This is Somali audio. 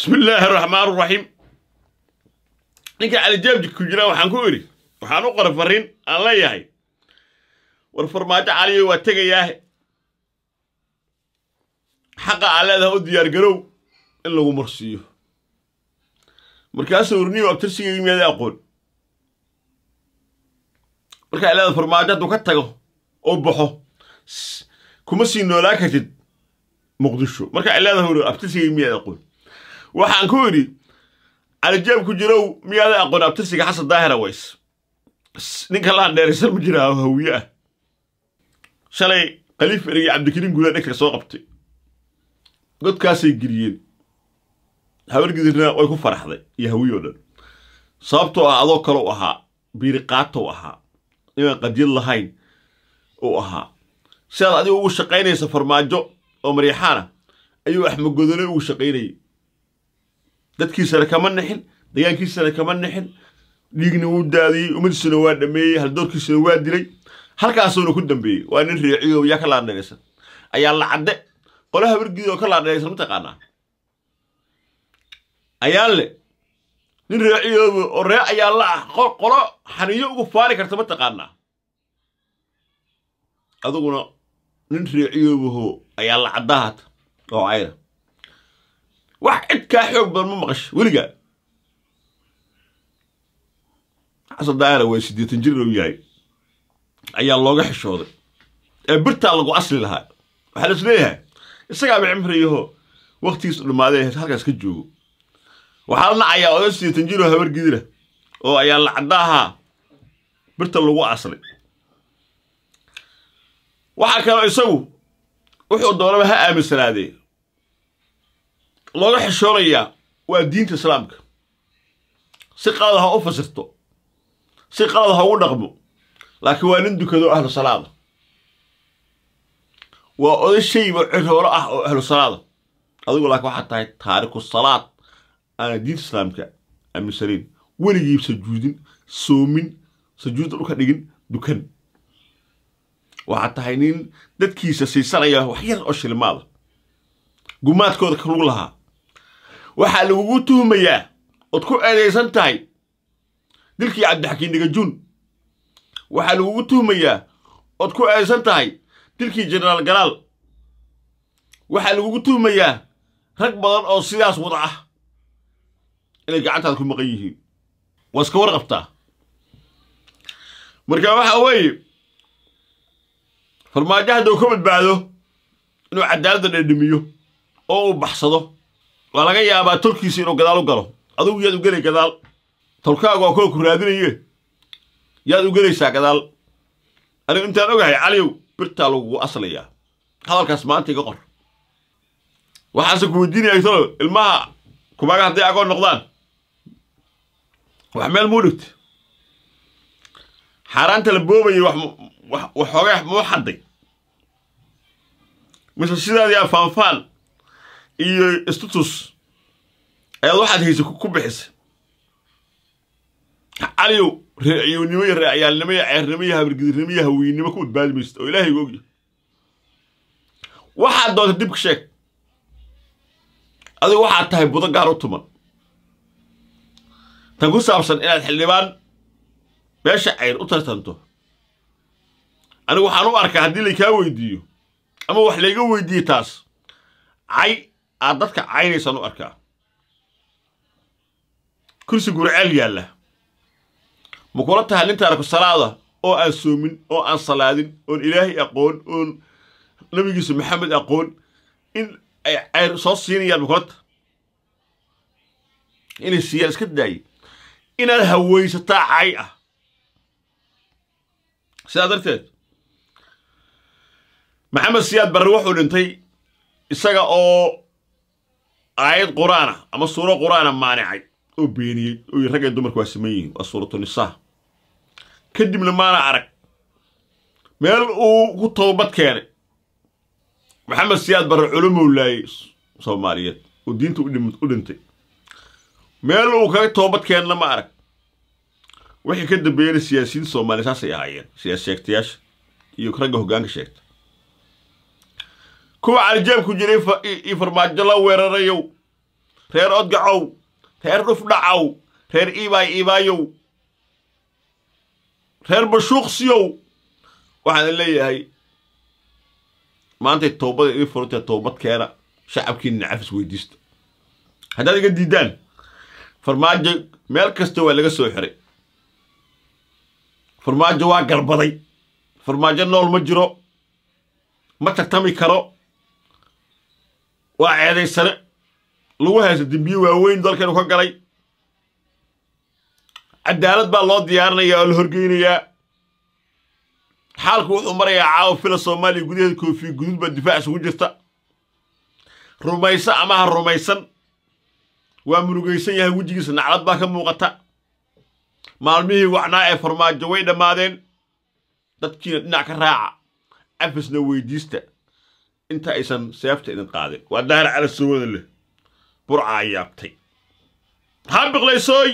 bismi illaahi araxmaan araxiim ninka calijaabji ku jira waxaan ku idhi waxaan u qoray farriin aan leeyahay war farmaajo caliyo waa tegayaahe xaqa aa leedaha u diyaargarow in lagu marsiiyo. Markaasuu urniyo abtirsigaygi miyaada aqoon markaa leeda farmaajo hadduu ka tago oo baxo kuma sii noolaan kartid muqdisho. Markaa leedaha uri abtirsigaygi miyaada aqoon waxaan ku idhi calijaab ku jirow miyaada aqoon abtirsiga xasan daahira ways? Ninka laan dheeraysan ma jiraa hawiye ah. Shalay khaliif erigi cabdikariim guudaa dhegta soo qabtay. Godkaasay geliyeen habargidirna way ku faraxday iyo hawiye oo dhan. Sababtoo ah adoo kale u ahaa biiriqaatow ahaa inaan qadyad lahayn uu ahaa. Sidaad adiga ugu shaqaynaysa farmaajo oo maryaxaana ayuu axmagodole ugu shaqaynayay dadkiisana kama nixin degaankiisana kama nixin. Dhiigna wuu daadiyey ummadiisuna waa dhameeyey haldoorkiisuna waa dilay. Halkaasuuna ku dambeeyey. Waa nin reeciyo yaa ka laandheeraysan ayaa lacadde. Qole habargidi oo ka laandheeraysan mataqaanaa ayaanle nin reeciyooba oo ree ayaa la ah. Qolo xaniyo ugu faari karta mataqaanaa aduguna nin reeciyoobaho ayaa lacaddahaata oo cayra wax cid kaa xoog badan ma maqasho weligaa xasan daayara waa siddeetan jir u yahay. Ayaa looga xishooday. Ee birtaa lagu asli lahaa. Waxaa la is leeyahay isagaaba cimriyaho wakhtigiisu dhammaaday halkaas ka joogo. Waxaa la nacayaa oda siddeetan jiroo habargidira oo ayaa lacadda ahaa birta lagu aslay waxaa kaloo isagu wuxuu doonaba ha aaminsanaadee looga xishoonayaa waa diinta islaamka. Si qalad ha u fasirto si qalad ha ugu dhaqmo laakiin waa nin dukado ahlu salaada. Waa oday shayba ciroolo ah oo ahlu salaada. Adigu laakiin waxaad tahay taariku salaad aana diinta islaamka aaminsanayn weligii sajuudin soomin sajuudda dhulka dhigin dukan. Waxaad tahay nin dadkiisa siisanaya wax yar oo shilimaada gumaadkooda ka lug lahaa waxaa lagugu tuhmayaa ood ku eedaysan tahay. Dilkii cabdixakiin dhigajuun waxaa lagugu tuhmayaa ood ku eedaysan tahay. Dilkii jenaraal galaal. Waxaa lagugu tuhmayaa rag badan oo sidaas wada ah. Inay gacantaada ku maqan yihiin. Waa iska warqabtaa marka waxa weeye farmaajo hadduu ka badbaado inuu cadaaladda dhedhimiyo oo uu baxsado waa laga yaabaa tolkiisa inuu gadaal u galo? Adugu yaad u gelay gadaal. Tolkaagu waa kuwa ku raadinaye yaad u gelaysaa gadaal. Anigu intaan ogahay caliyow birtaa lagugu aslayaa. Hadalkaas maanta iga qor. Waxaase ku weydiinaya talo ilmaha kumaaga hadday agoon noqdaan. Wax meel muu dhigta xaaraanta la boobayay waxoogaa muu xadday. Mise sidaadii a faanfaan iyo istutus ayaad waxaad haysa ku bixisa. Caliyow reeciyownimo iyo reecayaalnimo iyo ceernimo iyo habargidirnimo iyo haweynimo ku badbaadi maysta oo ilaahay gu ogyahay. Waxaad doonta dib ka sheeg. Adigu waxaad tahay budo gaar u tuman. Tan ku saabsan inaad xildhibaan beesha cayr u tartanto. Anigu waxaan u arkaa haddii laykaa weydiiyo ama wax layga weydiiye taas cay aad dadka caynaysaan u arkaa. Kursi gurceel yaalla. Ma kula taariku salaada oo aan soomin oo aan salaadin oon ilaahay aqoon oon nabigiisa maxamed aqoon in ay cayr soo siinayaan ma kula tahay inay siiyaan iska daaye inaad hawaysataa cay ah. Sidaa darteed maxamed siyaad barre wuxuu dhintay isaga oo aayad qur'aana ama suuro qur'aana maanicay oo beeniyey oo raggay dumarku waa saman yihiin waa suuratu nisaa. Kadibna maana arag. Meel uu ku toobad keenay. Maxamed siyaad barre culumow laayay soomaaliyeed. Oo diinta u dhintay. Meel uu kaga toobad keenna ma arag. Wixii ka dambeeyana siyaasiyiinta soomaaliya saasay ahaayeen. Siyaas sheegtayaasha iyo ragga hoggaanka sheegta kuwa calijaab ku jiray iyo farmaajo la weerarayow. Reer odgacow reer dhufdhacow reer iibaay iibaayow reer bashuuqsiyow waxaan leeyahay maantay toobada ii furantee toobad keena shacabkiina cafis weydiista haddaad iga diidaan farmaajo meel kasta waa laga soo xiray. Farmaajo waa garbaday. Farmaajo nool ma jiro. Ma tartami karo waa ceedaysane lagu haysto dembiye waaweyn dalkeenu ka galay. Cadaalad baa loo diyaarinayaa oo la horgeynayaa. Xaalku wuxuu marayaa caawa fila soomaaliya gudaheeda koofiya guduud baa difaac isugu jirta. Rumayso ama ha rumaysan waa murugaysan yahay wejigiisa naclad baa ka muuqata. Maalmihii wacnaa ee farmaajo way dhammaadeen. Dadkiina dhinac ka raaca. Cafisna weydiista inta aysan seefta idin qaadin waa daahir cala sowada leh burcaa yaabtay. Maxaa biqlaysooy